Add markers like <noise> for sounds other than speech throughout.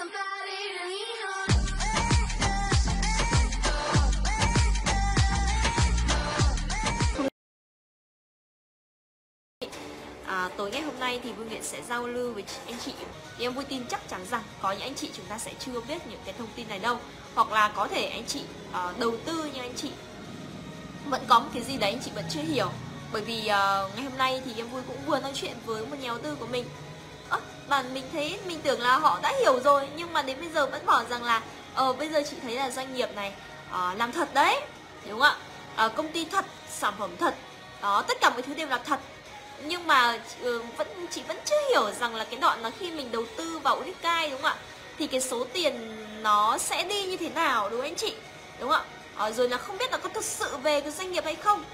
À, tối ngày hôm nay thì Vương Nguyện sẽ giao lưu với anh chị. Thì em vui tin chắc chắn rằng có những anh chị chúng ta sẽ chưa biết những cái thông tin này đâu. Hoặc là có thể anh chị uh, đầu tư nhưng anh chị. Vẫn có một cái gì đấy anh chị vẫn chưa hiểu. Bởi vì uh, ngày hôm nay thì em vui cũng vừa nói chuyện với một nhà đầu tư của mình bản mình thấy mình tưởng là họ đã hiểu rồi nhưng mà đến bây giờ vẫn bảo rằng là ờ bây giờ chị thấy là doanh nghiệp này ờ, làm thật đấy đúng không ạ? À, công ty thật sản phẩm thật đó tất cả mọi thứ đều là thật. Nhưng mà uh, vẫn chị vẫn chưa hiểu rằng là cái đoạn là khi mình đầu tư vào Unicai đúng không ạ? Thì cái số tiền nó sẽ đi như thế nào đúng không anh chị? Đúng không ạ? À, rồi là không biết là có thực sự về cái doanh nghiệp hay không?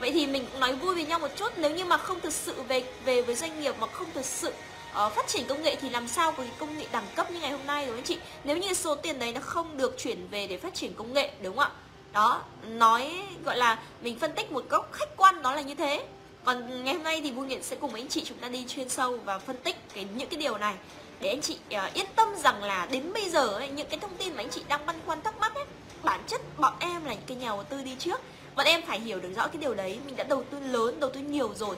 Vậy thì mình cũng nói vui với nhau một chút nếu như mà không thực sự về về với doanh nghiệp mà không thực sự Ờ, phát triển công nghệ thì làm sao có cái công nghệ đẳng cấp như ngày hôm nay đúng không anh chị? Nếu như số tiền đấy nó không được chuyển về để phát triển công nghệ đúng không ạ? Đó nói gọi là mình phân tích một góc khách quan đó là như thế. Còn ngày hôm nay thì vui nguyện sẽ cùng với anh chị chúng ta đi chuyên sâu và phân tích cái những cái điều này. Để anh chị ờ, yên tâm rằng là đến bây giờ ấy, những cái thông tin mà anh chị đang băn khoăn thắc mắc ấy bản chất bọn em là những cái nhà đầu tư đi trước. Bọn em phải hiểu được rõ cái điều đấy mình đã đầu tư lớn đầu tư nhiều rồi.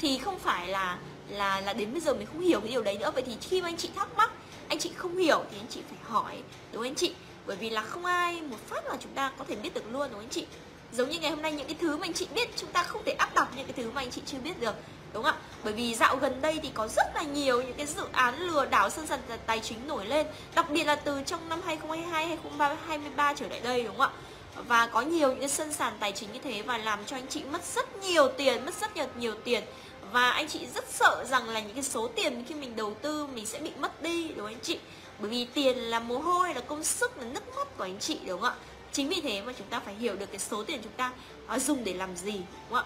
Thì không phải là là là đến bây giờ mình không hiểu cái điều đấy nữa. Vậy thì khi mà anh chị thắc mắc, anh chị không hiểu thì anh chị phải hỏi, đúng không anh chị? Bởi vì là không ai, một phát là chúng ta có thể biết được luôn, đúng không anh chị? Giống như ngày hôm nay những cái thứ mà anh chị biết, chúng ta không thể áp đặt những cái thứ mà anh chị chưa biết được, đúng không ạ? Bởi vì dạo gần đây thì có rất là nhiều những cái dự án lừa đảo sân sàn tài chính nổi lên, đặc biệt là từ trong năm 2022 2023 trở lại đây, đúng không ạ? Và có nhiều những cái sân sàn tài chính như thế và làm cho anh chị mất rất nhiều tiền, mất rất nhiều nhiều tiền và anh chị rất sợ rằng là những cái số tiền khi mình đầu tư mình sẽ bị mất đi đúng không anh chị? Bởi vì tiền là mồ hôi là công sức là nước mắt của anh chị đúng không ạ? Chính vì thế mà chúng ta phải hiểu được cái số tiền chúng ta à, dùng để làm gì đúng không ạ?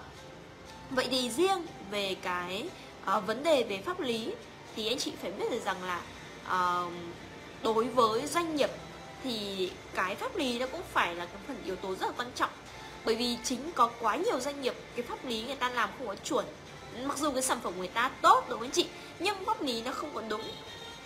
Vậy thì riêng về cái uh, vấn đề về pháp lý thì anh chị phải biết được rằng là uh, đối với doanh nghiệp thì cái pháp lý nó cũng phải là cái phần yếu tố rất là quan trọng. Bởi vì chính có quá nhiều doanh nghiệp cái pháp lý người ta làm không có chuẩn mặc dù cái sản phẩm người ta tốt đúng không anh chị nhưng pháp lý nó không có đúng.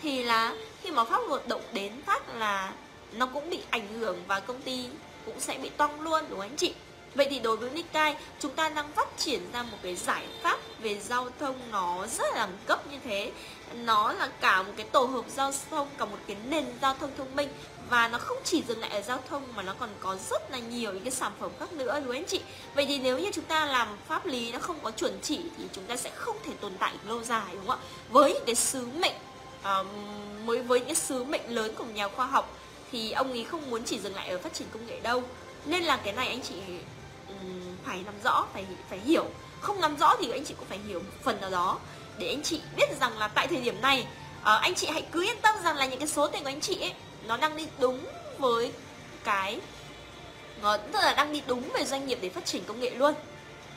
Thì là khi mà pháp luật động đến phát là nó cũng bị ảnh hưởng và công ty cũng sẽ bị toang luôn đúng không anh chị? Vậy thì đối với Nikkei, chúng ta đang phát triển ra một cái giải pháp về giao thông nó rất là đẳng cấp như thế. Nó là cả một cái tổ hợp giao thông, cả một cái nền giao thông thông minh. Và nó không chỉ dừng lại ở giao thông mà nó còn có rất là nhiều những cái sản phẩm khác nữa đúng anh chị. Vậy thì nếu như chúng ta làm pháp lý nó không có chuẩn chỉ thì chúng ta sẽ không thể tồn tại lâu dài đúng không ạ? Với những cái sứ mệnh, um, mới với những cái sứ mệnh lớn của nhà khoa học thì ông ấy không muốn chỉ dừng lại ở phát triển công nghệ đâu. Nên là cái này anh chị um, phải nắm rõ phải phải hiểu. Không nắm rõ thì anh chị cũng phải hiểu một phần nào đó để anh chị biết rằng là tại thời điểm này uh, anh chị hãy cứ yên tâm rằng là những cái số tiền của anh chị ấy nó đang đi đúng với cái nó tức là đang đi đúng về doanh nghiệp để phát triển công nghệ luôn.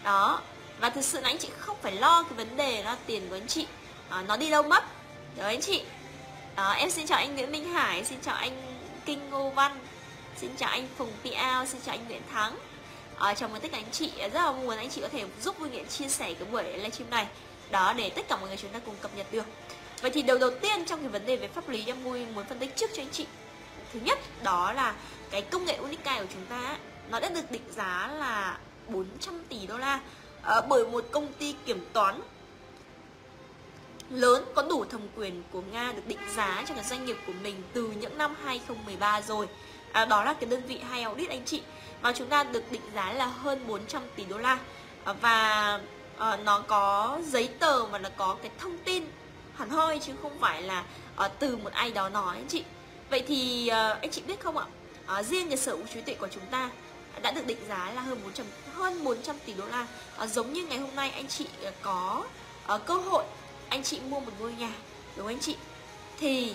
Đó. Và thực sự là anh chị không phải lo cái vấn đề là tiền của anh chị. À, nó đi đâu mất? Đó anh chị. Đó, em xin chào anh Nguyễn Minh Hải, xin chào anh Kinh Ngô Văn Xin chào anh Phùng Piao xin chào anh Nguyễn Thắng. À, Chào mừng tất cả anh chị, rất là muốn anh chị có thể giúp Vui Nghiện chia sẻ cái buổi livestream này. Đó, để tất cả mọi người chúng ta cùng cập nhật được. Vậy thì đầu đầu tiên trong cái vấn đề về pháp lý em vui muốn phân tích trước cho anh chị. Thứ nhất đó là cái công nghệ Unicai của chúng ta Nó đã được định giá là 400 tỷ đô la ờ, Bởi một công ty kiểm toán lớn có đủ thẩm quyền của Nga được định giá cho cái doanh nghiệp của mình từ những năm 2013 rồi. À, đó là cái đơn vị hay audit anh chị và chúng ta được định giá là hơn 400 tỷ đô la. À, và à, nó có giấy tờ và nó có cái thông tin hẳn hoi chứ không phải là uh, từ một ai đó nói anh chị. Vậy thì uh, anh chị biết không ạ? Uh, riêng cái sở hữu trí tuệ của chúng ta đã được định giá là hơn 400 hơn 400 tỷ đô la. Uh, giống như ngày hôm nay anh chị có uh, cơ hội anh chị mua một ngôi nhà đúng không anh chị? Thì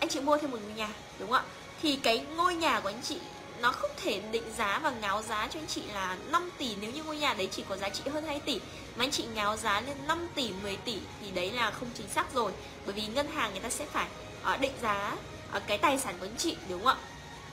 anh chị mua thêm một ngôi nhà đúng không ạ? Thì cái ngôi nhà của anh chị nó không thể định giá và ngáo giá cho anh chị là 5 tỷ nếu như ngôi nhà đấy chỉ có giá trị hơn 2 tỷ mà anh chị ngáo giá lên 5 tỷ 10 tỷ thì đấy là không chính xác rồi. Bởi vì ngân hàng người ta sẽ phải ờ, định giá ờ, cái tài sản của anh chị, đúng không ạ?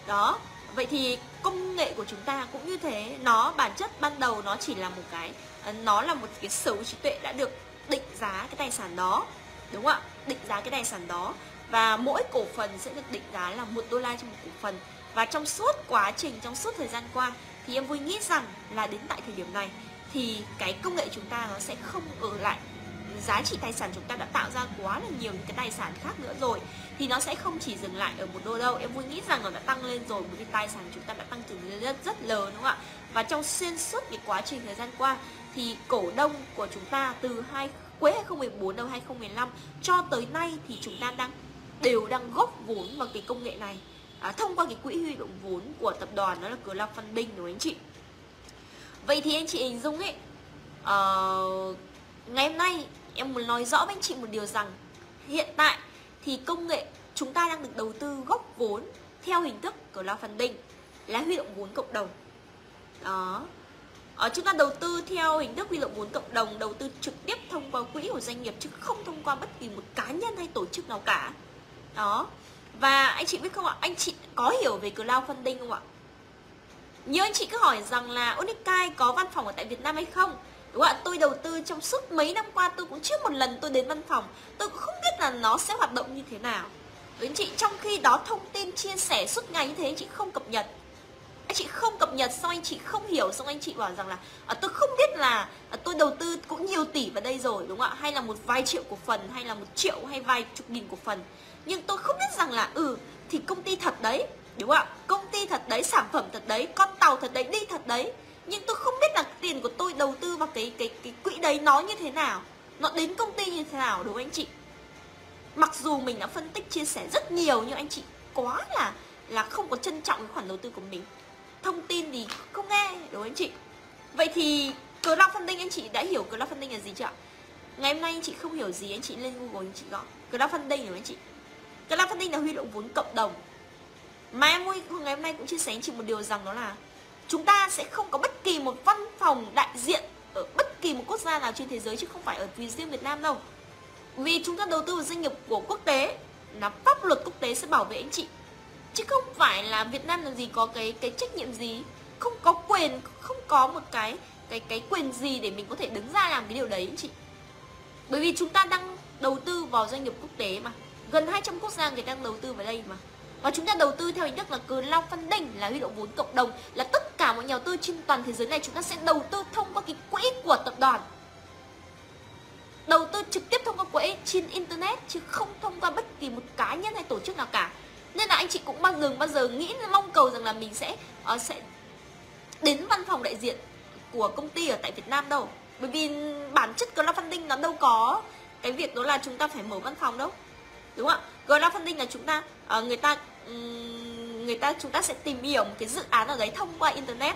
Đó, vậy thì công nghệ của chúng ta cũng như thế. Nó, bản chất ban đầu nó chỉ là một cái ờ, nó là một cái sở hữu trí tuệ đã được định giá cái tài sản đó, đúng không ạ? Định giá cái tài sản đó. Và mỗi cổ phần sẽ được định giá là một đô la trên một cổ phần. Và trong suốt quá trình, trong suốt thời gian qua, thì em vui nghĩ rằng là đến tại thời điểm này thì cái công nghệ chúng ta nó sẽ không ở lại giá trị tài sản chúng ta đã tạo ra quá là nhiều những cái tài sản khác nữa rồi. Thì nó sẽ không chỉ dừng lại ở một đô đâu. Em vui nghĩ rằng nó đã tăng lên rồi bởi vì tài sản chúng ta đã tăng trưởng rất rất lớn đúng không ạ? Và trong xuyên suốt cái quá trình thời gian qua thì cổ đông của chúng ta từ hai cuối 2014 đầu 2015 cho tới nay thì chúng ta đang đều đang góp vốn vào cái công nghệ này. À, thông qua cái quỹ huy động vốn của tập đoàn đó là crowdfunding đúng không anh chị? Vậy thì anh chị hình dung ấy uh, ngày hôm nay em muốn nói rõ với anh chị một điều rằng hiện tại thì công nghệ chúng ta đang được đầu tư góp vốn theo hình thức crowdfunding là huy động vốn cộng đồng. Đó. Ở chúng ta đầu tư theo hình thức huy động vốn cộng đồng đầu tư trực tiếp thông qua quỹ của doanh nghiệp chứ không thông qua bất kỳ một cá nhân hay tổ chức nào cả. Đó. Và anh chị biết không ạ? Anh chị có hiểu về crowdfunding không ạ? Nhiều anh chị cứ hỏi rằng là Unikai có văn phòng ở tại Việt Nam hay không? Đúng không ạ? Tôi đầu tư trong suốt mấy năm qua tôi cũng chưa một lần tôi đến văn phòng. Tôi cũng không biết là nó sẽ hoạt động như thế nào. Đúng anh chị, trong khi đó thông tin chia sẻ suốt ngày như thế anh chị không cập nhật. Anh chị không cập nhật xong anh chị không hiểu xong anh chị bảo rằng là à, tôi không biết là à, tôi đầu tư cũng nhiều tỷ vào đây rồi đúng không ạ? Hay là một vài triệu cổ phần hay là một triệu hay vài chục nghìn cổ phần. Nhưng tôi không biết rằng là ừ thì công ty thật đấy đúng không? Ạ công ty thật đấy, sản phẩm thật đấy, con tàu thật đấy, đi thật đấy. Nhưng tôi không biết là tiền của tôi đầu tư vào cái cái cái quỹ đấy nó như thế nào. Nó đến công ty như thế nào, đúng không anh chị? Mặc dù mình đã phân tích, chia sẻ rất nhiều, nhưng anh chị, quá là là không có trân trọng cái khoản đầu tư của mình. Thông tin thì không nghe, đúng không anh chị? Vậy thì crowdfunding anh chị đã hiểu crowdfunding là gì chưa ạ? Ngày hôm nay anh chị không hiểu gì, anh chị lên google anh chị gọi crowdfunding, đúng không anh chị? Crowdfunding là huy động vốn cộng đồng mà em ngày hôm nay cũng chia sẻ anh chị một điều rằng đó là chúng ta sẽ không có bất kỳ một văn phòng đại diện ở bất kỳ một quốc gia nào trên thế giới chứ không phải ở vì riêng Việt Nam đâu. Vì chúng ta đầu tư vào doanh nghiệp của quốc tế, là pháp luật quốc tế sẽ bảo vệ anh chị. Chứ không phải là Việt Nam làm gì có cái cái trách nhiệm gì, không có quyền, không có một cái cái cái quyền gì để mình có thể đứng ra làm cái điều đấy anh chị. Bởi vì chúng ta đang đầu tư vào doanh nghiệp quốc tế mà. Gần 200 quốc gia người đang đầu tư vào đây mà và chúng ta đầu tư theo hình thức là crowdfunding là huy động vốn cộng đồng là tất cả mọi nhà đầu tư trên toàn thế giới này chúng ta sẽ đầu tư thông qua cái quỹ của tập đoàn. Đầu tư trực tiếp thông qua quỹ trên internet chứ không thông qua bất kỳ một cá nhân hay tổ chức nào cả. Nên là anh chị cũng bao đừng bao giờ nghĩ mong cầu rằng là mình sẽ uh, sẽ đến văn phòng đại diện của công ty ở tại Việt Nam đâu. Bởi vì bản chất crowdfunding nó đâu có cái việc đó là chúng ta phải mở văn phòng đâu. Đúng không ạ? Crowdfunding là chúng ta uh, người ta người ta, chúng ta sẽ tìm hiểu một cái dự án ở đấy thông qua internet.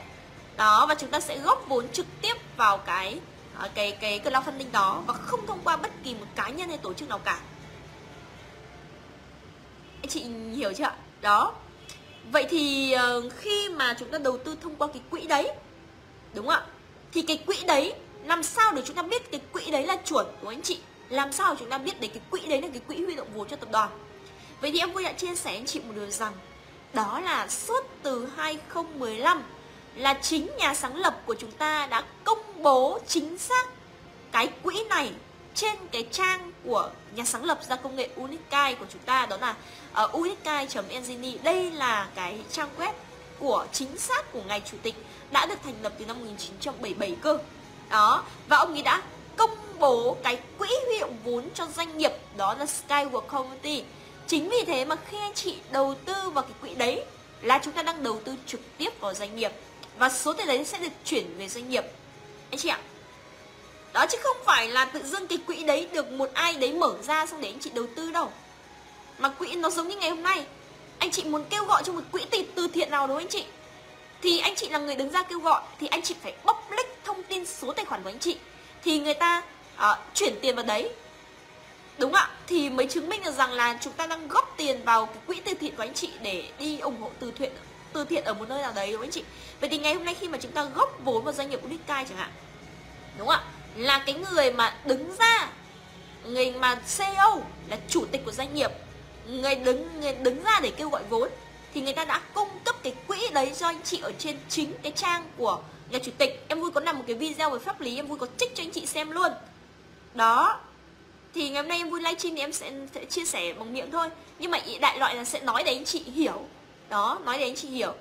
Đó, và chúng ta sẽ góp vốn trực tiếp vào cái ờ, cái cái crowdfunding đó và không thông qua bất kỳ một cá nhân hay tổ chức nào cả. Anh chị hiểu chưa đó. Vậy thì ờ, khi mà chúng ta đầu tư thông qua cái quỹ đấy, đúng không ạ? Thì cái quỹ đấy, làm sao để chúng ta biết cái quỹ đấy là chuẩn của anh chị? Làm sao chúng ta biết đấy cái quỹ đấy là cái quỹ huy động vốn cho tập đoàn? Vậy thì em vui đã chia sẻ anh chị một điều rằng đó là suốt từ 2015 là chính nhà sáng lập của chúng ta đã công bố chính xác cái quỹ này trên cái trang của nhà sáng lập ra công nghệ Unikai của chúng ta đó là ờ, uh, unikai.engineer đây là cái trang web của chính xác của ngài chủ tịch đã được thành lập từ năm 1977 cơ. Đó và ông ấy đã công bố cái quỹ huy động vốn cho doanh nghiệp đó là Skyward Community chính vì thế mà khi anh chị đầu tư vào cái quỹ đấy là chúng ta đang đầu tư trực tiếp vào doanh nghiệp và số tiền đấy sẽ được chuyển về doanh nghiệp. Anh chị ạ. Đó chứ không phải là tự dưng cái quỹ đấy được một ai đấy mở ra xong để anh chị đầu tư đâu. Mà quỹ nó giống như ngày hôm nay. Anh chị muốn kêu gọi cho một quỹ từ, từ thiện nào đúng không anh chị. Thì anh chị là người đứng ra kêu gọi thì anh chị phải public thông tin số tài khoản của anh chị. Thì người ta uh, chuyển tiền vào đấy đúng ạ, thì mới chứng minh được rằng là chúng ta đang góp tiền vào cái quỹ từ thiện của anh chị để đi ủng hộ từ thiện từ thiện ở một nơi nào đấy, đúng không anh chị? Vậy thì ngày hôm nay khi mà chúng ta góp vốn vào doanh nghiệp Unicai chẳng hạn, đúng không ạ? Là cái người mà đứng ra, người mà CEO là chủ tịch của doanh nghiệp, người đứng người đứng ra để kêu gọi vốn, thì người ta đã cung cấp cái quỹ đấy cho anh chị ở trên chính cái trang của nhà chủ tịch. Em vui có làm một cái video về pháp lý, em vui có trích cho anh chị xem luôn. Đó thì ngày hôm nay em vui livestream thì em sẽ, sẽ chia sẻ bằng miệng thôi. Nhưng mà đại loại là sẽ nói để anh chị hiểu. Đó nói để anh chị hiểu.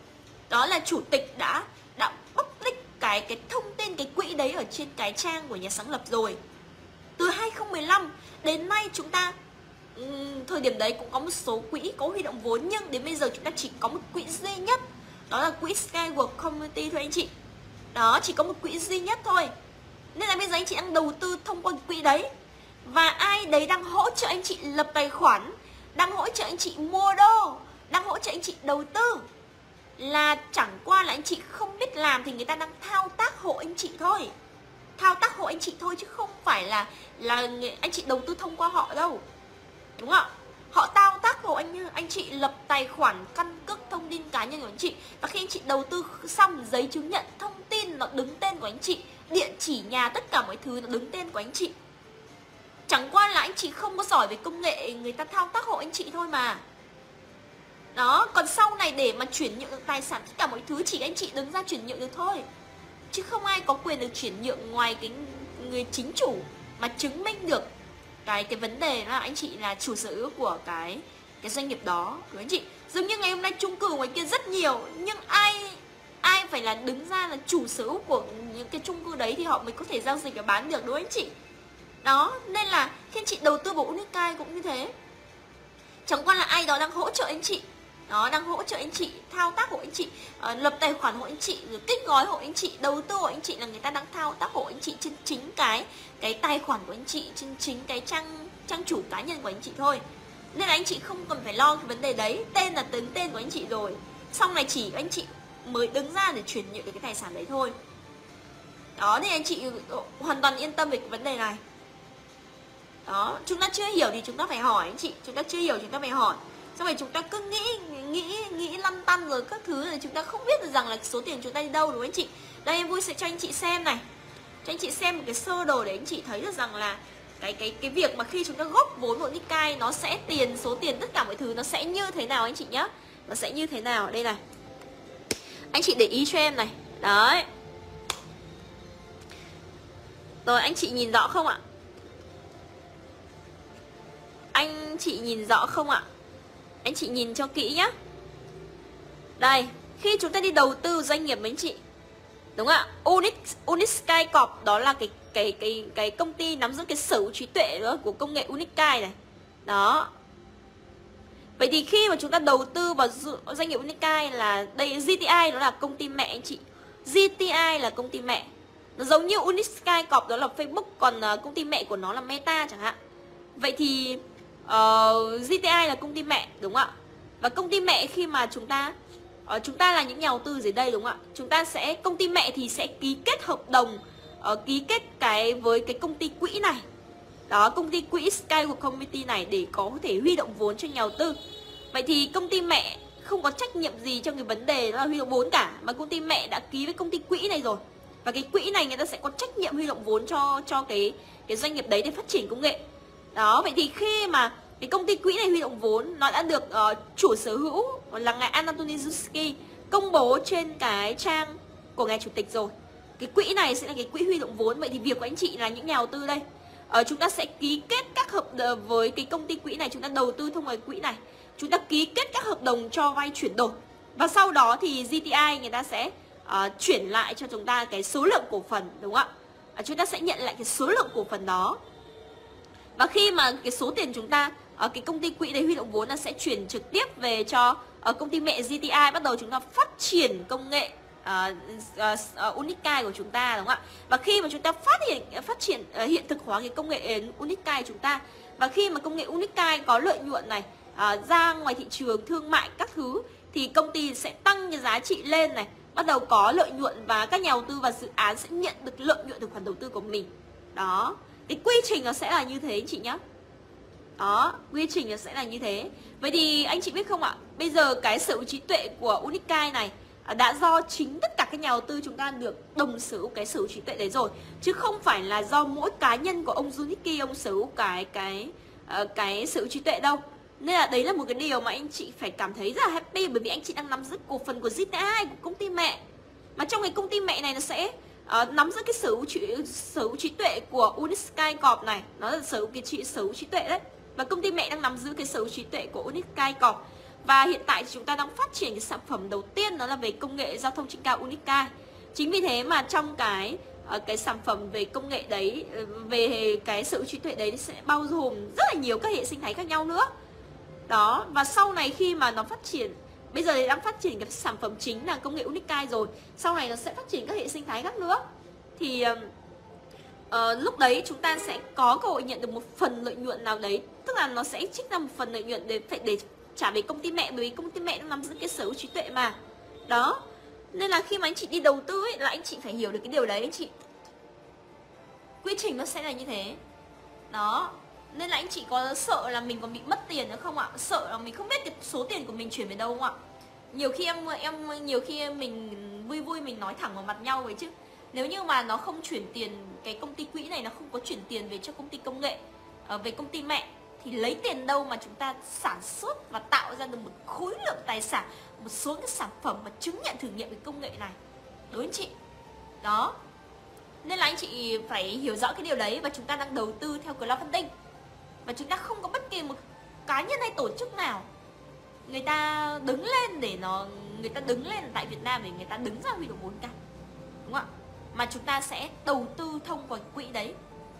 Đó là chủ tịch đã đã public cái cái thông tin cái quỹ đấy ở trên cái trang của nhà sáng lập rồi. Từ 2015 đến nay chúng ta thời điểm đấy cũng có một số quỹ có huy động vốn nhưng đến bây giờ chúng ta chỉ có một quỹ duy nhất. Đó là quỹ Skyward Community thôi anh chị. Đó chỉ có một quỹ duy nhất thôi. Nên là bây giờ anh chị đang đầu tư thông qua quỹ đấy và ai đấy đang hỗ trợ anh chị lập tài khoản, đang hỗ trợ anh chị mua đô, đang hỗ trợ anh chị đầu tư, là chẳng qua là anh chị không biết làm thì người ta đang thao tác hộ anh chị thôi. Thao tác hộ anh chị thôi chứ không phải là là anh chị đầu tư thông qua họ đâu. Đúng không họ thao tác hộ anh anh chị lập tài khoản, căn cước thông tin cá nhân của anh chị. Và khi anh chị đầu tư xong giấy chứng nhận thông tin nó đứng tên của anh chị, địa chỉ nhà tất cả mọi thứ nó đứng tên của anh chị chị không có giỏi về công nghệ, người ta thao tác hộ anh chị thôi mà. Đó, còn sau này để mà chuyển nhượng được tài sản, tất cả mọi thứ chỉ anh chị đứng ra chuyển nhượng được thôi. Chứ không ai có quyền được chuyển nhượng ngoài cái người chính chủ mà chứng minh được cái cái vấn đề là anh chị là chủ sở hữu của cái cái doanh nghiệp đó, đúng anh chị? Giống như ngày hôm nay chung cư ngoài kia rất nhiều, nhưng ai ai phải là đứng ra là chủ sở hữu của những cái chung cư đấy thì họ mới có thể giao dịch và bán được, đúng không anh chị? Đó nên là khi anh chị đầu tư vào Unicai cũng như thế. Chẳng qua là ai đó đang hỗ trợ anh chị. Đó đang hỗ trợ anh chị thao tác hộ anh chị uh, lập tài khoản hộ anh chị rồi kích gói hộ anh chị đầu tư hộ anh chị là người ta đang thao tác hộ anh chị trên chính cái cái tài khoản của anh chị trên chính cái trang trang chủ cá nhân của anh chị thôi. Nên là anh chị không cần phải lo cái vấn đề đấy. Tên là tính tên của anh chị rồi. Xong này chỉ anh chị mới đứng ra để chuyển nhượng được cái tài sản đấy thôi. Đó thì anh chị hoàn toàn yên tâm về cái vấn đề này đó, chúng ta chưa hiểu thì chúng ta phải hỏi anh chị. Chúng ta chưa hiểu chúng ta phải hỏi. Xong rồi chúng ta cứ nghĩ nghĩ nghĩ lăn tăn rồi các thứ rồi chúng ta không biết được rằng là số tiền chúng ta đi đâu, đúng không anh chị? Đây, em vui sẽ cho anh chị xem này. Cho anh chị xem một cái sơ đồ để anh chị thấy được rằng là cái cái cái việc mà khi chúng ta góp vốn vào Nikkei, nó sẽ tiền, số tiền tất cả mọi thứ nó sẽ như thế nào anh chị nhá? Nó sẽ như thế nào? Đây này. Anh chị để ý cho em này. Đấy. Rồi, anh chị nhìn rõ không ạ? Anh chị nhìn rõ không ạ? Anh chị nhìn cho kỹ nhá. Đây, khi chúng ta đi đầu tư doanh nghiệp mấy anh chị, đúng không ạ? Unix Unix Sky Corp, đó là cái cái cái cái công ty nắm giữ cái sở hữu trí tuệ đó của công nghệ Unicai này. Đó. Vậy thì khi mà chúng ta đầu tư vào doanh nghiệp Unicai là đây GTI nó là công ty mẹ anh chị. GTI là công ty mẹ. Nó giống như Unix Sky Corp, đó là Facebook, còn ờ, công ty mẹ của nó là Meta chẳng hạn. Vậy thì ờ, GTI là công ty mẹ đúng không ạ? Và công ty mẹ khi mà chúng ta uh, chúng ta là những nhà đầu tư dưới đây đúng không ạ? Chúng ta sẽ công ty mẹ thì sẽ ký kết hợp đồng uh, ký kết cái với cái công ty quỹ này. Đó công ty quỹ Skyward Community này để có thể huy động vốn cho nhà đầu tư. Vậy thì công ty mẹ không có trách nhiệm gì trong cái vấn đề là huy động vốn cả mà công ty mẹ đã ký với công ty quỹ này rồi. Và cái quỹ này người ta sẽ có trách nhiệm huy động vốn cho cho cái cái doanh nghiệp đấy để phát triển công nghệ. Đó vậy thì khi mà cái công ty quỹ này huy động vốn nó đã được uh, chủ sở hữu là ngài Anatoly Zuski công bố trên cái trang của ngài chủ tịch rồi. Cái quỹ này sẽ là cái quỹ huy động vốn. Vậy thì việc của anh chị là những nhà đầu tư đây. Uh, chúng ta sẽ ký kết các hợp với cái công ty quỹ này chúng ta đầu tư thông qua quỹ này. Chúng ta ký kết các hợp đồng cho vay chuyển đổi. Và sau đó thì GTI người ta sẽ uh, chuyển lại cho chúng ta cái số lượng cổ phần đúng không ạ? Uh, chúng ta sẽ nhận lại cái số lượng cổ phần đó. Và khi mà cái số tiền chúng ta ở cái công ty quỹ đấy huy động vốn là sẽ chuyển trực tiếp về cho ở công ty mẹ GTI bắt đầu chúng ta phát triển công nghệ ờ, uh, uh, Unicai của chúng ta đúng không ạ? Và khi mà chúng ta phát hiện phát triển uh, hiện thực hóa cái công nghệ Unicai của chúng ta và khi mà công nghệ Unicai có lợi nhuận này uh, ra ngoài thị trường thương mại các thứ thì công ty sẽ tăng cái giá trị lên này bắt đầu có lợi nhuận và các nhà đầu tư và dự án sẽ nhận được lợi nhuận từ khoản đầu tư của mình. Đó. Cái quy trình nó sẽ là như thế anh chị nhé đó quy trình nó sẽ là như thế. Vậy thì anh chị biết không ạ? Bây giờ cái sở hữu trí tuệ của Unicai này à, đã do chính tất cả các nhà đầu tư chúng ta được đồng sở hữu cái sở hữu trí tuệ đấy rồi. Chứ không phải là do mỗi cá nhân của ông Junichi ông sở hữu cái cái ờ, cái sở hữu trí tuệ đâu. Nên là đấy là một cái điều mà anh chị phải cảm thấy rất là happy bởi vì anh chị đang nắm giữ cổ phần của GTI của công ty mẹ. Mà trong cái công ty mẹ này nó sẽ uh, uh, nắm giữ cái sở hữu trí, sở hữu trí tuệ của Unisky Corp này. Nó là sở hữu cái trí, sở hữu trí tuệ đấy và công ty mẹ đang nắm giữ cái sở hữu trí tuệ của Unikai Corp và hiện tại chúng ta đang phát triển cái sản phẩm đầu tiên, đó là về công nghệ giao thông trên cao Unikai chính vì thế mà trong cái ờ, cái sản phẩm về công nghệ đấy, về cái sở trí tuệ đấy sẽ bao gồm rất là nhiều các hệ sinh thái khác nhau nữa. Đó, và sau này khi mà nó phát triển, bây giờ thì đang phát triển cái sản phẩm chính là công nghệ Unicai rồi. Sau này nó sẽ phát triển các hệ sinh thái khác nữa. Thì uh, lúc đấy chúng ta sẽ có cơ hội nhận được một phần lợi nhuận nào đấy. Tức là nó sẽ trích ra một phần lợi nhuận để phải để trả về công ty mẹ bởi vì công ty mẹ nó nắm giữ cái sở hữu trí tuệ mà. Đó. Nên là khi mà anh chị đi đầu tư ấy là anh chị phải hiểu được cái điều đấy anh chị. Quy trình nó sẽ là như thế. Đó. Nên là anh chị có sợ là mình còn bị mất tiền nữa không ạ? Sợ là mình không biết cái số tiền của mình chuyển về đâu không ạ? Nhiều khi em em nhiều khi mình vui vui mình nói thẳng vào mặt nhau vậy chứ nếu như mà nó không chuyển tiền, cái công ty quỹ này nó không có chuyển tiền về cho công ty công nghệ ờ, về công ty mẹ, thì lấy tiền đâu mà chúng ta sản xuất và tạo ra được một khối lượng tài sản, một số cái sản phẩm và chứng nhận thử nghiệm về công nghệ này? Đối anh chị? Đó. Nên là anh chị phải hiểu rõ cái điều đấy và chúng ta đang đầu tư theo crowdfunding và chúng ta không có bất kỳ một cá nhân hay tổ chức nào người ta đứng lên để nó, người ta đứng lên tại Việt Nam để người ta đứng ra huy động vốn cả. Đúng không ạ? Mà chúng ta sẽ đầu tư thông qua quỹ đấy.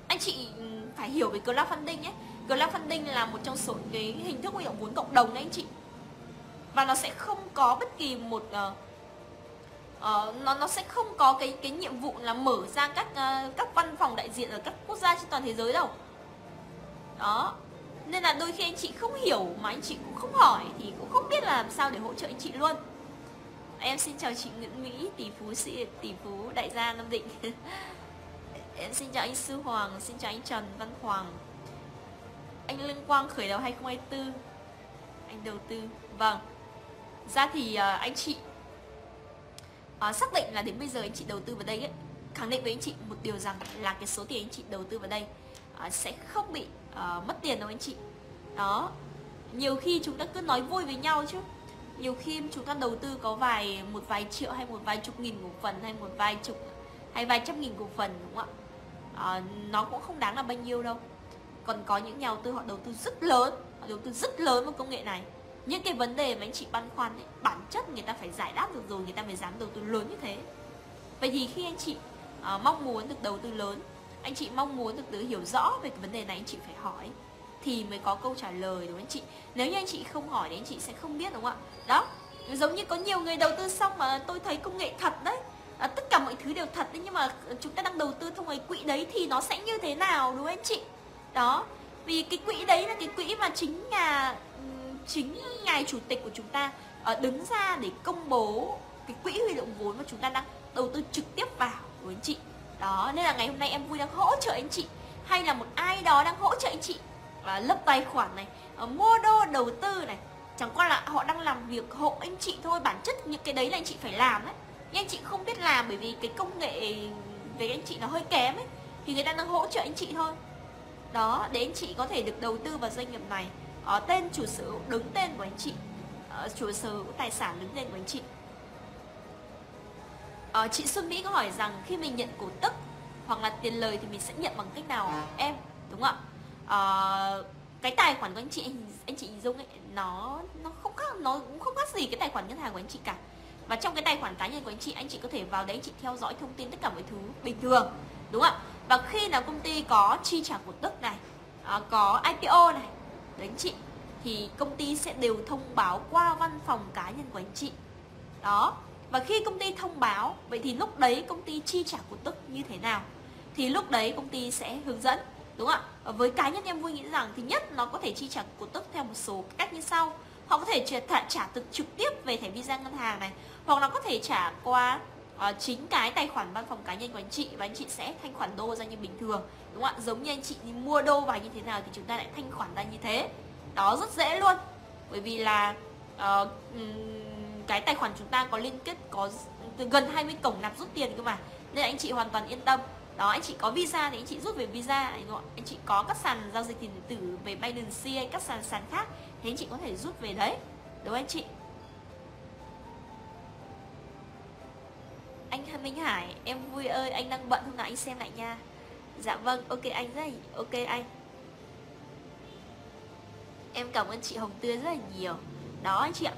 Anh chị ừ, phải hiểu về crowdfunding nhé. Crowdfunding là một trong số cái hình thức huy động vốn cộng đồng đấy anh chị. Và nó sẽ không có bất kỳ một uh, uh, nó nó sẽ không có cái cái nhiệm vụ là mở ra các uh, các văn phòng đại diện ở các quốc gia trên toàn thế giới đâu. Đó. Nên là đôi khi anh chị không hiểu mà anh chị cũng không hỏi thì cũng không biết là làm sao để hỗ trợ anh chị luôn em xin chào chị Nguyễn Mỹ tỷ phú sĩ tỷ phú đại gia Nam Định. <laughs> Em xin chào anh Sư Hoàng xin chào anh Trần Văn Hoàng. Anh Lương Quang khởi đầu 2024 anh đầu tư. Vâng. Ra thì uh, anh chị uh, xác định là đến bây giờ anh chị đầu tư vào đây ấy, khẳng định với anh chị một điều rằng là cái số tiền anh chị đầu tư vào đây uh, sẽ không bị uh, mất tiền đâu anh chị. Đó. Nhiều khi chúng ta cứ nói vui với nhau chứ nhiều khi chúng ta đầu tư có vài một vài triệu hay một vài chục nghìn cổ phần hay một vài chục hay vài trăm nghìn cổ phần đúng không ạ? À, nó cũng không đáng là bao nhiêu đâu. Còn có những nhà đầu tư họ đầu tư rất lớn họ đầu tư rất lớn vào công nghệ này. Những cái vấn đề mà anh chị băn khoăn ấy, bản chất người ta phải giải đáp được rồi người ta mới dám đầu tư lớn như thế. Vậy thì khi anh chị uh, mong muốn được đầu tư lớn anh chị mong muốn được hiểu rõ về cái vấn đề này anh chị phải hỏi thì mới có câu trả lời đúng không anh chị? Nếu như anh chị không hỏi thì anh chị sẽ không biết đúng không ạ? Đó giống như có nhiều người đầu tư xong mà tôi thấy công nghệ thật đấy. À, tất cả mọi thứ đều thật đấy nhưng mà chúng ta đang đầu tư thông cái quỹ đấy thì nó sẽ như thế nào đúng không anh chị? Đó vì cái quỹ đấy là cái quỹ mà chính nhà chính ngài chủ tịch của chúng ta ờ, đứng ra để công bố cái quỹ huy động vốn mà chúng ta đang đầu tư trực tiếp vào của anh chị? Đó nên là ngày hôm nay em vui đang hỗ trợ anh chị. Hay là một ai đó đang hỗ trợ anh chị? Uh, lấp tài khoản này ờ, mua đô đầu tư này. Chẳng qua là họ đang làm việc hộ anh chị thôi bản chất những cái đấy là anh chị phải làm đấy nhưng anh chị không biết làm bởi vì cái công nghệ về anh chị nó hơi kém ấy thì người ta đang hỗ trợ anh chị thôi. Đó để anh chị có thể được đầu tư vào doanh nghiệp này ở tên chủ sở hữu đứng tên của anh chị ở chủ sở hữu tài sản đứng tên của anh chị. Ở chị Xuân Mỹ có hỏi rằng khi mình nhận cổ tức hoặc là tiền lời thì mình sẽ nhận bằng cách nào? Em đúng không ạ? Ờ, cái tài khoản của anh chị anh, anh chị dung ấy nó nó không khác nó cũng không khác gì cái tài khoản ngân hàng của anh chị cả. Và trong cái tài khoản cá nhân của anh chị anh chị có thể vào đấy anh chị theo dõi thông tin tất cả mọi thứ bình thường đúng không ạ? Và khi nào công ty có chi trả cổ tức này ờ, có IPO này đến anh chị thì công ty sẽ đều thông báo qua văn phòng cá nhân của anh chị. Đó. Và khi công ty thông báo vậy thì lúc đấy công ty chi trả cổ tức như thế nào? Thì lúc đấy công ty sẽ hướng dẫn đúng không ạ? Ờ, với cá nhân em vui nghĩ rằng thứ nhất nó có thể chi trả cổ tức theo một số cách như sau. Họ có thể trả, trả trực trực tiếp về thẻ visa ngân hàng này hoặc là có thể trả qua uh, chính cái tài khoản văn phòng cá nhân của anh chị và anh chị sẽ thanh khoản đô ra như bình thường đúng không ạ? Giống như anh chị mua đô vào như thế nào thì chúng ta lại thanh khoản ra như thế. Đó rất dễ luôn. Bởi vì là uh, cái tài khoản chúng ta có liên kết có gần 20 cổng nạp rút tiền cơ mà nên anh chị hoàn toàn yên tâm đó anh chị có visa thì anh chị rút về visa anh chị có các sàn giao dịch tiền tử về Binance hay các sàn sàn khác thì anh chị có thể rút về đấy. Đúng không anh chị? Anh Minh Hải Em vui ơi anh đang bận hôm nào anh xem lại nha. Dạ vâng ok anh rất là ok anh. Em cảm ơn chị Hồng Tươi rất là nhiều. Đó anh chị ạ.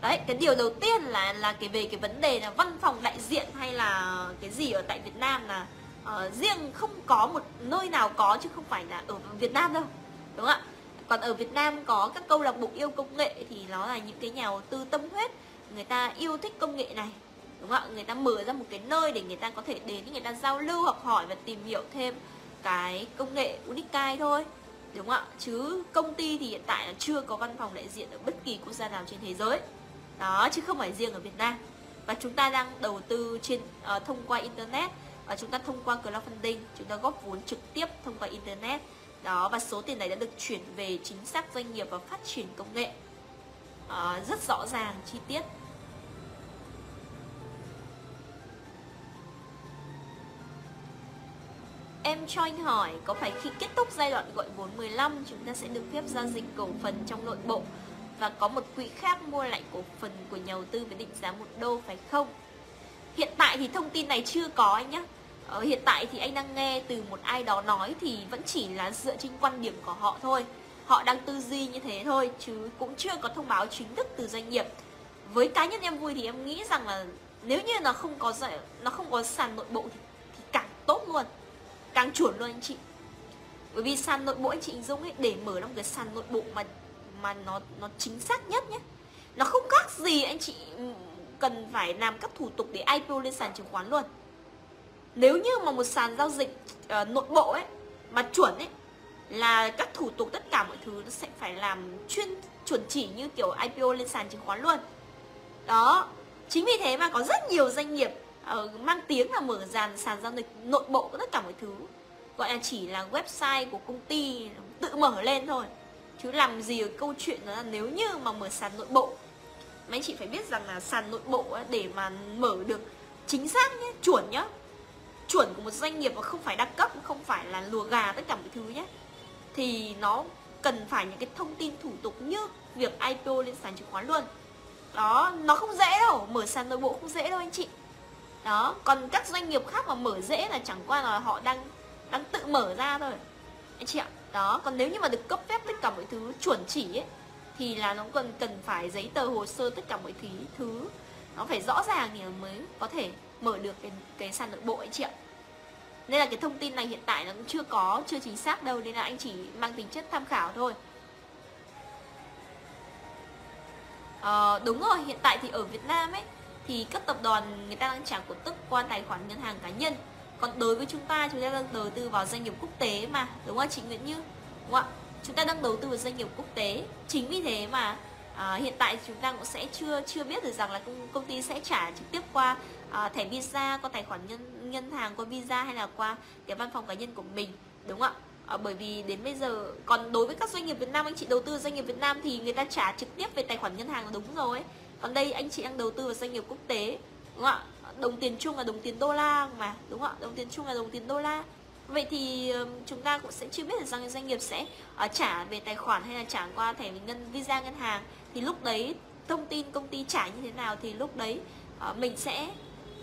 Đấy, cái điều đầu tiên là là cái về cái vấn đề là văn phòng đại diện hay là cái gì ở tại Việt Nam là uh, riêng không có một nơi nào có chứ không phải là ở Việt Nam đâu đúng không ạ? Còn ở Việt Nam có các câu lạc bộ yêu công nghệ thì nó là những cái nhà đầu tư tâm huyết người ta yêu thích công nghệ này đúng không ạ? Người ta mở ra một cái nơi để người ta có thể đến người ta giao lưu học hỏi và tìm hiểu thêm cái công nghệ Unicai thôi đúng không ạ? Chứ công ty thì hiện tại là chưa có văn phòng đại diện ở bất kỳ quốc gia nào trên thế giới đó chứ không phải riêng ở Việt Nam. Và chúng ta đang đầu tư trên uh, thông qua internet và chúng ta thông qua crowdfunding chúng ta góp vốn trực tiếp thông qua internet. Đó và số tiền này đã được chuyển về chính xác doanh nghiệp và phát triển công nghệ. À, rất rõ ràng chi tiết. Em cho anh hỏi, có phải khi kết thúc giai đoạn gọi vốn 15 chúng ta sẽ được phép giao dịch cổ phần trong nội bộ? Và có một quỹ khác mua lại cổ phần của nhà đầu tư với định giá một đô phải không? Hiện tại thì thông tin này chưa có anh nhé ờ, Hiện tại thì anh đang nghe từ một ai đó nói thì vẫn chỉ là dựa trên quan điểm của họ thôi. Họ đang tư duy như thế thôi chứ cũng chưa có thông báo chính thức từ doanh nghiệp. Với cá nhân em vui thì em nghĩ rằng là nếu như nó không có nó không có sàn nội bộ thì, thì càng tốt luôn. Càng chuẩn luôn anh chị. Bởi vì sàn nội bộ anh chị hình dung ấy để mở ra một cái sàn nội bộ mà mà nó nó chính xác nhất nhé. Nó không khác gì anh chị cần phải làm các thủ tục để IPO lên sàn chứng khoán luôn nếu như mà một sàn giao dịch uh, nội bộ ấy mà chuẩn ấy là các thủ tục tất cả mọi thứ nó sẽ phải làm chuyên chuẩn chỉ như kiểu IPO lên sàn chứng khoán luôn. Đó chính vì thế mà có rất nhiều doanh nghiệp uh, mang tiếng là mở dàn sàn giao dịch nội bộ tất cả mọi thứ. Gọi là chỉ là website của công ty tự mở lên thôi. Chứ làm gì câu chuyện đó là nếu như mà mở sàn nội bộ. Mà anh chị phải biết rằng là sàn nội bộ ấy, để mà mở được chính xác nhé chuẩn nhá chuẩn của một doanh nghiệp mà không phải đa cấp, không phải là lùa gà tất cả mọi thứ nhé, thì nó cần phải những cái thông tin thủ tục như việc IPO lên sàn chứng khoán luôn. Đó, nó không dễ đâu, mở sàn nội bộ không dễ đâu anh chị. Đó, còn các doanh nghiệp khác mà mở dễ là chẳng qua là họ đang đang tự mở ra thôi, anh chị ạ. Đó, còn nếu như mà được cấp phép tất cả mọi thứ chuẩn chỉ ấy, thì là nó cần cần phải giấy tờ hồ sơ tất cả mọi thứ thứ nó phải rõ ràng thì mới có thể mở được cái cái sàn nội bộ anh chị ạ. Nên là cái thông tin này hiện tại nó cũng chưa có chưa chính xác đâu nên là anh chỉ mang tính chất tham khảo thôi. À, đúng rồi hiện tại thì ở Việt Nam ấy thì các tập đoàn người ta đang trả cổ tức qua tài khoản ngân hàng cá nhân. Còn đối với chúng ta chúng ta đang đầu tư vào doanh nghiệp quốc tế mà đúng không chị Nguyễn Như? Đúng không ạ? Chúng ta đang đầu tư vào doanh nghiệp quốc tế. Chính vì thế mà à, hiện tại chúng ta cũng sẽ chưa chưa biết được rằng là công, công ty sẽ trả trực tiếp qua à, thẻ visa qua tài khoản nhân ngân hàng qua visa hay là qua cái văn phòng cá nhân của mình đúng không ạ? À, bởi vì đến bây giờ còn đối với các doanh nghiệp Việt Nam anh chị đầu tư doanh nghiệp Việt Nam thì người ta trả trực tiếp về tài khoản ngân hàng là đúng rồi. Còn đây anh chị đang đầu tư vào doanh nghiệp quốc tế đúng không ạ? Đồng tiền chung là đồng tiền đô la mà đúng không ạ? Đồng tiền chung là đồng tiền đô la. Vậy thì chúng ta cũng sẽ chưa biết được rằng doanh nghiệp sẽ ờ, trả về tài khoản hay là trả qua thẻ ngân visa ngân hàng thì lúc đấy thông tin công ty trả như thế nào thì lúc đấy uh, mình sẽ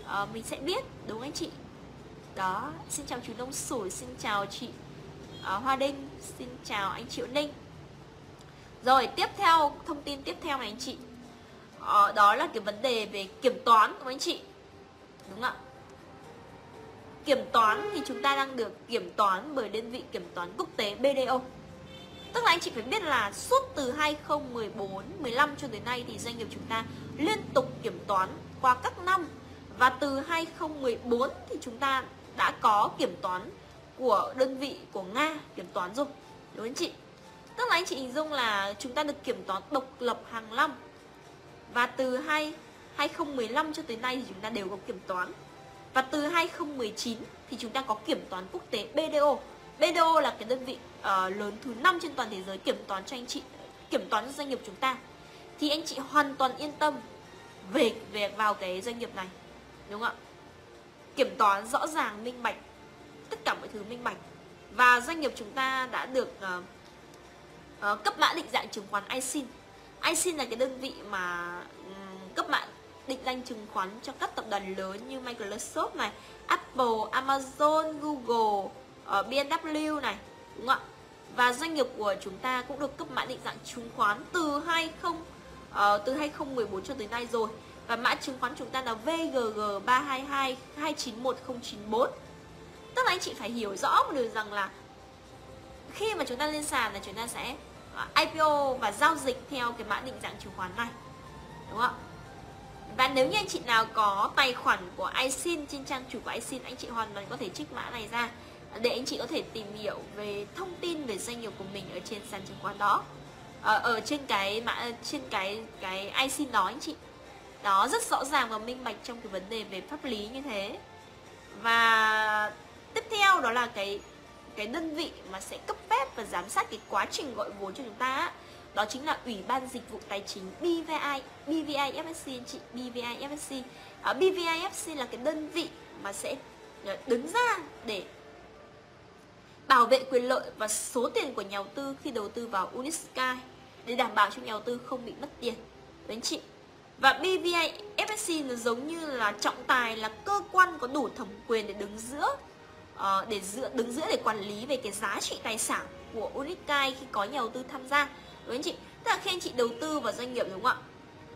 uh, mình sẽ biết đúng anh chị? Đó xin chào chú nông sủi xin chào chị uh, hoa đinh xin chào anh triệu ninh. Rồi tiếp theo thông tin tiếp theo này anh chị. Uh, đó là cái vấn đề về kiểm toán của anh chị? Đúng không ạ? Kiểm toán thì chúng ta đang được kiểm toán bởi đơn vị kiểm toán quốc tế BDO Tức là anh chị phải biết là suốt từ 2014, 15 cho đến nay thì doanh nghiệp chúng ta liên tục kiểm toán qua các năm. Và từ 2014 thì chúng ta đã có kiểm toán của đơn vị của Nga kiểm toán rồi. Đúng không chị? Tức là anh chị hình dung là chúng ta được kiểm toán độc lập hàng năm. Và từ 2, 2015 cho tới nay thì chúng ta đều có kiểm toán. Và từ 2019 thì chúng ta có kiểm toán quốc tế BDO BDO là cái đơn vị uh, lớn thứ năm trên toàn thế giới kiểm toán cho anh chị kiểm toán cho doanh nghiệp chúng ta. Thì anh chị hoàn toàn yên tâm về về vào cái doanh nghiệp này đúng không ạ? Kiểm toán rõ ràng minh bạch tất cả mọi thứ minh bạch. Và doanh nghiệp chúng ta đã được uh, uh, cấp mã định dạng chứng khoán ISIN ISIN là cái đơn vị mà um, cấp mã định danh chứng khoán cho các tập đoàn lớn như Microsoft này, Apple, Amazon, Google, uh, BNW này, đúng không ạ? Và doanh nghiệp của chúng ta cũng được cấp mã định dạng chứng khoán từ 20 uh, ờ, từ 2014 cho tới nay rồi. Và mã chứng khoán chúng ta là VGG 322 291094. Tức là anh chị phải hiểu rõ một điều rằng là khi mà chúng ta lên sàn là chúng ta sẽ ờ, IPO và giao dịch theo cái mã định dạng chứng khoán này. Đúng không? Và nếu như anh chị nào có tài khoản của iSIN trên trang chủ của iSIN Anh chị hoàn toàn có thể trích mã này ra để anh chị có thể tìm hiểu về thông tin về doanh nghiệp của mình ở trên sàn chứng khoán đó. Ở, ở trên cái mã trên cái cái ic đó anh chị. Đó rất rõ ràng và minh bạch trong cái vấn đề về pháp lý như thế. Và tiếp theo đó là cái cái đơn vị mà sẽ cấp phép và giám sát cái quá trình gọi vốn cho chúng ta đó chính là Ủy ban Dịch vụ Tài chính BVI BVI FSC anh chị BVI FSC à, ờ, BVI FSC là cái đơn vị mà sẽ ờ, đứng ra để bảo vệ quyền lợi và số tiền của nhà đầu tư khi đầu tư vào Unisky để đảm bảo cho nhà đầu tư không bị mất tiền. Đấy anh chị và BVI FSC nó giống như là trọng tài là cơ quan có đủ thẩm quyền để đứng giữa uh, để giữa đứng giữa để quản lý về cái giá trị tài sản của Unisky khi có nhà đầu tư tham gia. Đúng anh chị tức là khi anh chị đầu tư vào doanh nghiệp đúng không ạ?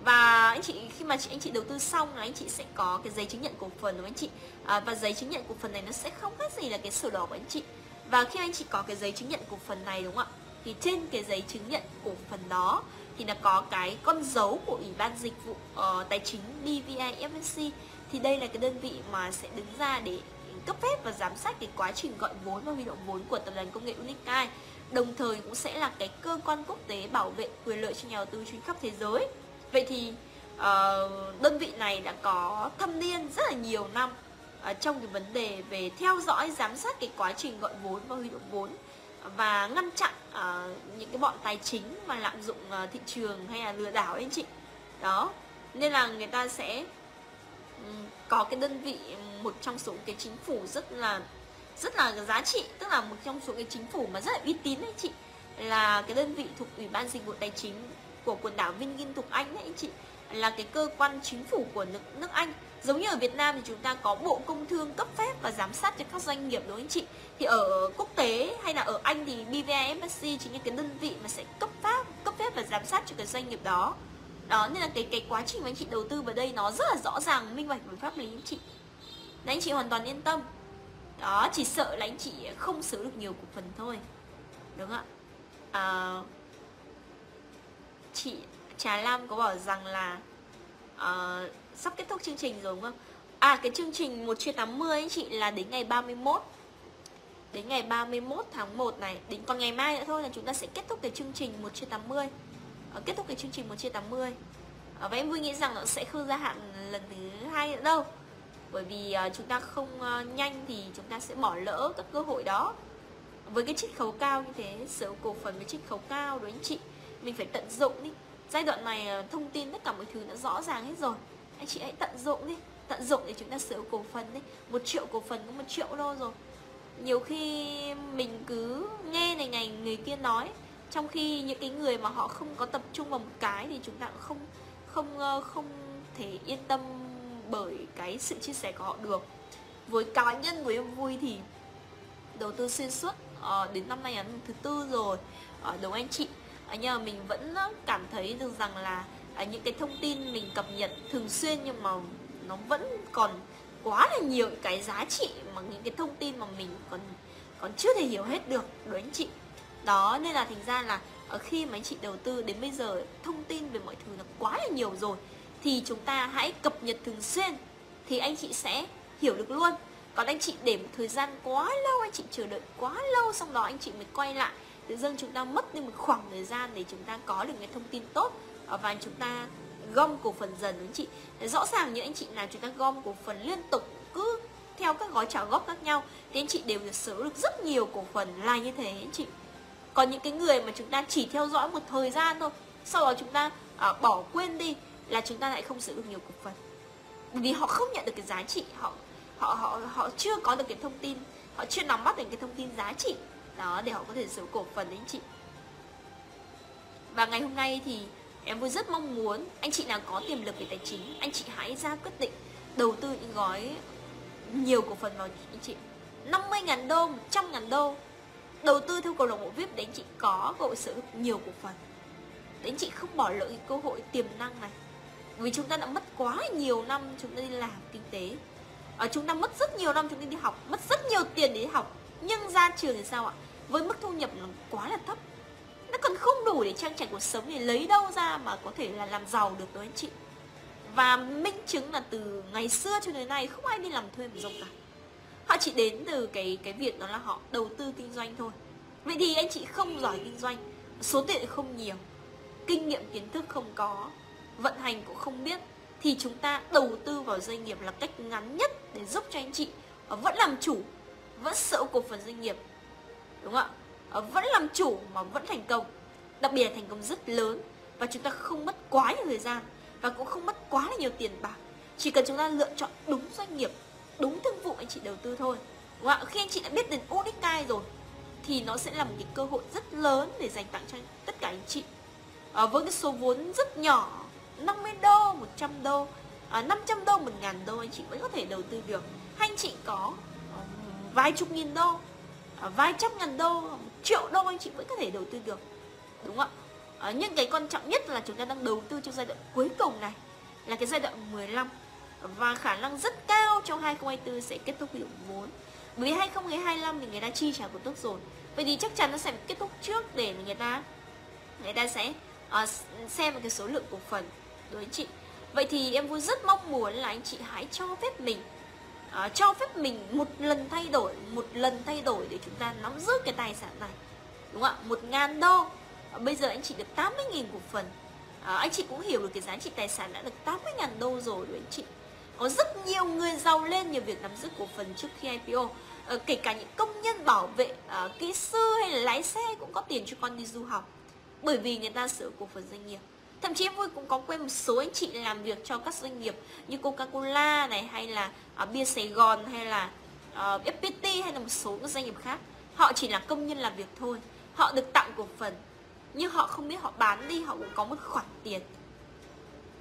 Và anh chị khi mà chị anh chị đầu tư xong là anh chị sẽ có cái giấy chứng nhận cổ phần của anh chị? À, và giấy chứng nhận cổ phần này nó sẽ không khác gì là cái sổ đỏ của anh chị và khi anh chị có cái giấy chứng nhận cổ phần này đúng không ạ? Thì trên cái giấy chứng nhận cổ phần đó thì nó có cái con dấu của ủy ban dịch vụ uh, tài chính BVI FSC thì đây là cái đơn vị mà sẽ đứng ra để cấp phép và giám sát cái quá trình gọi vốn và huy động vốn của tập đoàn công nghệ Unicai. Đồng thời cũng sẽ là cái cơ quan quốc tế bảo vệ quyền lợi cho nhà đầu tư trên khắp thế giới. Vậy thì uh, đơn vị này đã có thâm niên rất là nhiều năm. Ờ, trong cái vấn đề về theo dõi giám sát cái quá trình gọi vốn và huy động vốn và ngăn chặn uh, những cái bọn tài chính mà lạm dụng uh, thị trường hay là lừa đảo ấy anh chị. Đó nên là người ta sẽ um, có cái đơn vị một trong số cái chính phủ rất là rất là giá trị tức là một trong số cái chính phủ mà rất là uy tín đấy chị là cái đơn vị thuộc ủy ban dịch vụ tài chính của quần đảo vinh Vingin thuộc Anh đấy anh chị là cái cơ quan chính phủ của nước, nước Anh giống như ở Việt Nam thì chúng ta có bộ công thương cấp phép và giám sát cho các doanh nghiệp đúng không anh chị? Thì ở quốc tế hay là ở Anh thì BVIFSC chính là cái đơn vị mà sẽ cấp phép cấp phép và giám sát cho cái doanh nghiệp đó. Đó nên là cái cái quá trình mà anh chị đầu tư vào đây nó rất là rõ ràng minh bạch về pháp lý anh chị. Nên anh chị hoàn toàn yên tâm. Đó chỉ sợ là anh chị không xử được nhiều cổ phần thôi. Đúng không ạ. À, chị Trà Lam có bảo rằng là uh, sắp kết thúc chương trình rồi đúng không? À cái chương trình 1 chia 80 ấy chị là đến ngày 31 đến ngày 31 tháng 1 này đến còn ngày mai nữa thôi là chúng ta sẽ kết thúc cái chương trình 1 chia 80 uh, kết thúc cái chương trình 1 chia 80 uh, và em vui nghĩ rằng nó sẽ không gia hạn lần thứ hai nữa đâu. Bởi vì à, chúng ta không à, nhanh thì chúng ta sẽ bỏ lỡ các cơ hội đó. Với cái chiết khấu cao như thế sở hữu cổ phần với chiết khấu cao đối anh chị? Mình phải tận dụng đi. Giai đoạn này ờ, thông tin tất cả mọi thứ đã rõ ràng hết rồi anh chị hãy tận dụng đi. Tận dụng để chúng ta sở hữu cổ phần đi. Một triệu cổ phần có một triệu đô rồi. Nhiều khi mình cứ nghe này ngày người kia nói. Trong khi những cái người mà họ không có tập trung vào một cái thì chúng ta cũng không không ờ, không thể yên tâm bởi cái sự chia sẻ của họ được. Với cá nhân của em vui thì đầu tư xuyên suốt ờ, đến năm nay là năm thứ tư rồi. Ờ, Ở đầu anh chị? Nhưng mà mình vẫn cảm thấy được rằng là À, những cái thông tin mình cập nhật thường xuyên nhưng mà nó vẫn còn quá là nhiều cái giá trị mà những cái thông tin mà mình còn còn chưa thể hiểu hết được đối anh chị. Đó, nên là thành ra là ở khi mà anh chị đầu tư đến bây giờ thông tin về mọi thứ nó quá là nhiều rồi thì chúng ta hãy cập nhật thường xuyên thì anh chị sẽ hiểu được luôn. Còn anh chị để một thời gian quá lâu, anh chị chờ đợi quá lâu xong đó anh chị mới quay lại, tự dưng chúng ta mất đi một khoảng thời gian để chúng ta có được cái thông tin tốt. Ờ, và chúng ta gom cổ phần dần đúng chị? Rõ ràng những anh chị nào chúng ta gom cổ phần liên tục cứ theo các gói trả góp khác nhau thì anh chị đều được sở được rất nhiều cổ phần là như thế anh chị. Còn những cái người mà chúng ta chỉ theo dõi một thời gian thôi sau đó chúng ta à, bỏ quên đi là chúng ta lại không sở được nhiều cổ phần. Vì họ không nhận được cái giá trị họ họ họ họ chưa có được cái thông tin họ chưa nắm bắt được cái thông tin giá trị. Đó để họ có thể giữ cổ phần đấy chị. Và ngày hôm nay thì em vui rất mong muốn. Anh chị nào có tiềm lực về tài chính, anh chị hãy ra quyết định đầu tư những gói nhiều cổ phần vào anh chị. 50.000 đô 100.000 đô. Đầu tư theo câu lạc bộ VIP để anh chị có cơ hội sở hữu nhiều cổ phần. Để anh chị không bỏ lỡ cái cơ hội tiềm năng này. Vì chúng ta đã mất quá nhiều năm chúng ta đi làm kinh tế. Ở chúng ta mất rất nhiều năm chúng ta đi học, mất rất nhiều tiền để đi học. Nhưng ra trường thì sao ạ? Với mức thu nhập nó quá là thấp nó còn không đủ để trang trải cuộc sống thì lấy đâu ra mà có thể là làm giàu được đối anh chị. Và minh chứng là từ ngày xưa cho đến nay không ai đi làm thuê một dòng cả. Họ chỉ đến từ cái cái việc đó là họ đầu tư kinh doanh thôi. Vậy thì anh chị không giỏi kinh doanh, số tiền không nhiều, kinh nghiệm kiến thức không có, vận hành cũng không biết, thì chúng ta đầu tư vào doanh nghiệp là cách ngắn nhất để giúp cho anh chị. Vẫn làm chủ, vẫn sở cổ phần doanh nghiệp. Đúng không ạ? Ờ, vẫn làm chủ mà vẫn thành công. Đặc biệt là thành công rất lớn và chúng ta không mất quá nhiều thời gian và cũng không mất quá là nhiều tiền bạc. Chỉ cần chúng ta lựa chọn đúng doanh nghiệp đúng thương vụ anh chị đầu tư thôi. Đúng không? khi anh chị đã biết đến Unicai rồi thì nó sẽ là một cái cơ hội rất lớn để dành tặng cho tất cả anh chị. À, với cái số vốn rất nhỏ 50 đô 100 đô à, 500 đô 1 ngàn đô anh chị vẫn có thể đầu tư được. Hay anh chị có ờ, vài chục nghìn đô vài trăm ngàn đô triệu đô anh chị vẫn có thể đầu tư được đúng không ạ? À, nhưng cái quan trọng nhất là chúng ta đang đầu tư trong giai đoạn cuối cùng này là cái giai đoạn 15 và khả năng rất cao trong 2024 sẽ kết thúc hiệu vốn. Vì 2025 thì người ta chi trả cổ tức rồi vậy thì chắc chắn nó sẽ kết thúc trước để người ta người ta sẽ uh, xem cái số lượng cổ phần. Đối với chị? Vậy thì em vui rất mong muốn là anh chị hãy cho phép mình Ờ, cho phép mình một lần thay đổi một lần thay đổi để chúng ta nắm giữ cái tài sản này đúng không ạ? Một ngàn đô. Ờ, bây giờ anh chị được 80.000 cổ phần. À, anh chị cũng hiểu được cái giá trị tài sản đã được 80.000 đô rồi đối với anh chị. Có rất nhiều người giàu lên nhờ việc nắm giữ cổ phần trước khi IPO à, kể cả những công nhân bảo vệ à, kỹ sư hay là lái xe cũng có tiền cho con đi du học bởi vì người ta sở cổ phần doanh nghiệp thậm chí vui cũng có quen một số anh chị làm việc cho các doanh nghiệp như Coca-Cola này hay là uh, bia Sài Gòn hay là ờ, uh, FPT hay là một số các doanh nghiệp khác. Họ chỉ là công nhân làm việc thôi. Họ được tặng cổ phần nhưng họ không biết họ bán đi họ cũng có một khoản tiền.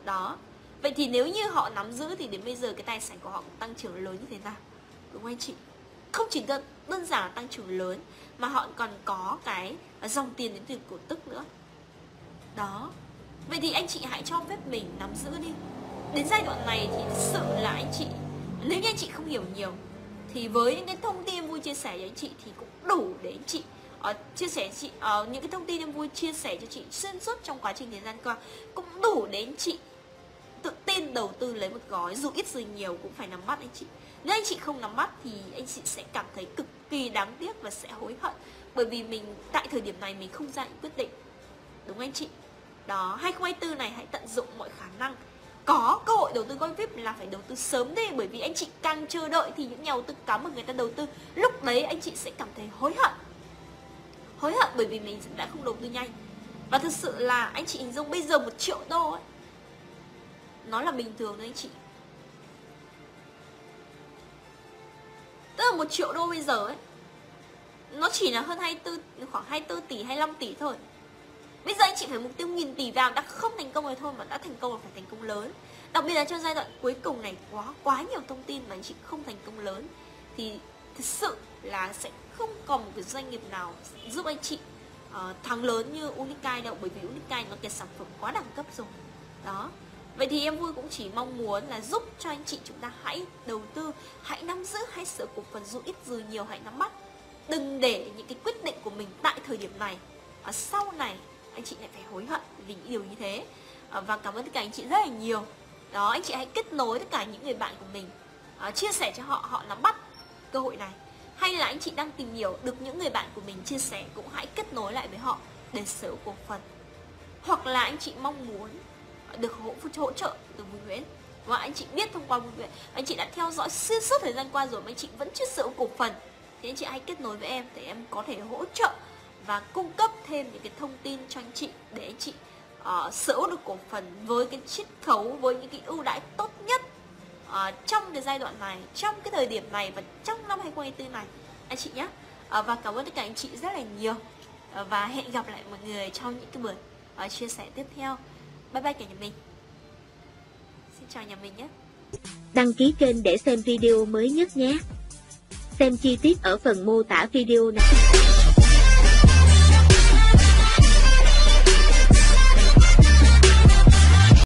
Đó. Vậy thì nếu như họ nắm giữ thì đến bây giờ cái tài sản của họ cũng tăng trưởng lớn như thế nào? Đúng không anh chị? Không chỉ đơn, đơn giản là tăng trưởng lớn mà họ còn có cái à, dòng tiền đến từ cổ tức nữa. Đó vậy thì anh chị hãy cho phép mình nắm giữ đi. Đến giai đoạn này thì sự là anh chị nếu như anh chị không hiểu nhiều thì với những cái thông tin vui chia sẻ với anh chị thì cũng đủ để anh chị uh, chia sẻ chị uh, những cái thông tin em vui chia sẻ cho chị xuyên suốt trong quá trình thời gian qua cũng đủ để anh chị tự tin đầu tư lấy một gói dù ít dù nhiều cũng phải nắm bắt anh chị. Nếu anh chị không nắm bắt thì anh chị sẽ cảm thấy cực kỳ đáng tiếc và sẽ hối hận bởi vì mình tại thời điểm này mình không ra những quyết định. Đúng anh chị? Đó. 2024 này, hãy tận dụng mọi khả năng. Có cơ hội đầu tư coi VIP là phải đầu tư sớm đi, bởi vì anh chị càng chờ đợi thì những nhà đầu tư cắm mà người ta đầu tư, lúc đấy anh chị sẽ cảm thấy hối hận. Hối hận bởi vì mình đã không đầu tư nhanh. Và thực sự là anh chị hình dung bây giờ một triệu đô ấy, nó là bình thường đấy anh chị. Tức là một triệu đô bây giờ ấy, nó chỉ là hơn 24 khoảng 24 tỷ 25 tỷ thôi bây giờ anh chị phải mục tiêu nghìn tỷ vào đã không thành công rồi thôi mà đã thành công là phải thành công lớn. Đặc biệt là trong giai đoạn cuối cùng này quá quá nhiều thông tin mà anh chị không thành công lớn thì thực sự là sẽ không còn một cái doanh nghiệp nào giúp anh chị uh, thắng lớn như Unicai đâu bởi vì Unicai nó cái sản phẩm quá đẳng cấp rồi. Đó. Vậy thì em vui cũng chỉ mong muốn là giúp cho anh chị chúng ta hãy đầu tư, hãy nắm giữ, hãy sở cổ phần dù ít dù nhiều hãy nắm bắt. Đừng để những cái quyết định của mình tại thời điểm này ở sau này anh chị lại phải hối hận vì những điều như thế. Ờ, và cảm ơn tất cả anh chị rất là nhiều. Đó, anh chị hãy kết nối tất cả những người bạn của mình, ờ, chia sẻ cho họ, họ nắm bắt cơ hội này. Hay là anh chị đang tìm hiểu được những người bạn của mình chia sẻ cũng hãy kết nối lại với họ để sở cổ phần. Hoặc là anh chị mong muốn được hỗ, hỗ trợ từ Bùi Nguyễn và anh chị biết thông qua Bùi Nguyễn anh chị đã theo dõi xuyên suốt thời gian qua rồi mà anh chị vẫn chưa sở hữu cổ phần thì anh chị hãy kết nối với em để em có thể hỗ trợ và cung cấp thêm những cái thông tin cho anh chị để anh chị uh, sở hữu được cổ phần với cái chiết khấu với những cái ưu đãi tốt nhất uh, trong cái giai đoạn này trong cái thời điểm này và trong năm 2024 này. Anh chị nhé uh, ờ, và cảm ơn tất cả anh chị rất là nhiều. Uh, và hẹn gặp lại mọi người trong những cái buổi uh, chia sẻ tiếp theo. Bye bye cả nhà mình. Xin chào nhà mình nhé Đăng ký kênh để xem video mới nhất nhé. Xem chi tiết ở phần mô tả video này.